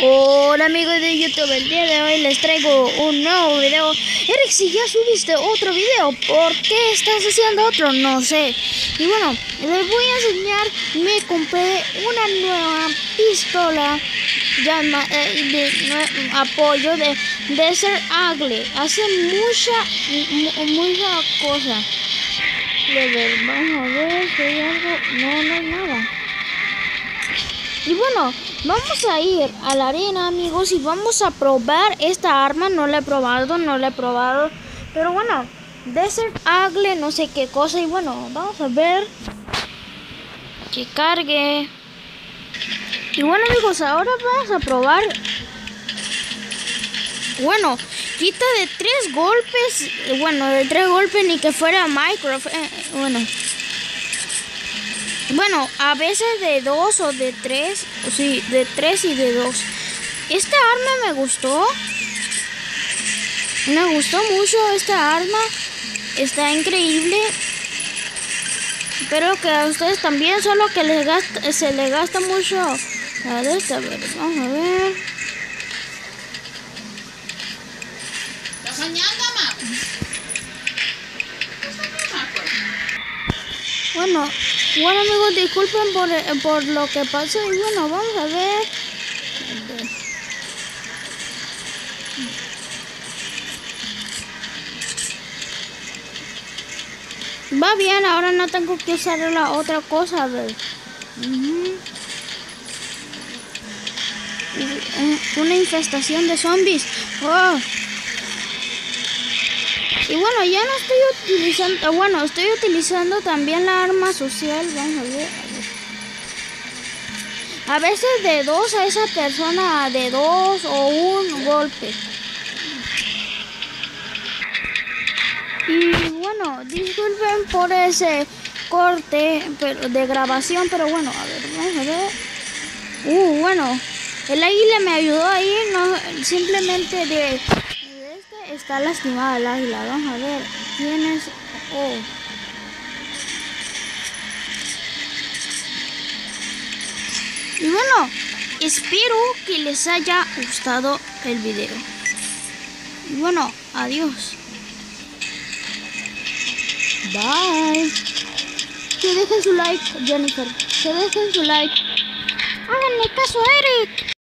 Hola amigos de YouTube, el día de hoy les traigo un nuevo video. Eric, si ya subiste otro video, ¿por qué estás haciendo otro? No sé. Y bueno, les voy a enseñar, me compré una nueva pistola llama, eh, de, apoyo de Desert Ugly. Hace mucha, mucha cosa. A ver, vamos a ver si hay algo, no, no hay nada y bueno, vamos a ir a la arena, amigos, y vamos a probar esta arma. No la he probado, no la he probado. Pero bueno, Desert Agle, no sé qué cosa. Y bueno, vamos a ver que cargue. Y bueno, amigos, ahora vamos a probar. Bueno, quita de tres golpes. Bueno, de tres golpes ni que fuera Minecraft. Eh, bueno. Bueno, a veces de dos o de tres. Sí, de tres y de dos. Esta arma me gustó. Me gustó mucho esta arma. Está increíble. Espero que a ustedes también, solo que les gasta, se le gasta mucho. A ver, a vamos a ver. Bueno, bueno amigos, disculpen por, eh, por lo que pasó y bueno, vamos a ver. Va bien, ahora no tengo que usar la otra cosa, a ver. Una infestación de zombies. Oh. Y bueno, ya no estoy utilizando, bueno, estoy utilizando también la arma social, vamos a ver, a veces de dos a esa persona, de dos o un golpe. Y bueno, disculpen por ese corte pero de grabación, pero bueno, a ver, vamos a ver. Uh, bueno, el águila me ayudó ahí, no simplemente de está lastimada el águila. Vamos a ver quién es. Oh. Y bueno, espero que les haya gustado el video. Y bueno, adiós. Bye. Que dejen su like, Jennifer. Que dejen su like. Háganme caso, Eric.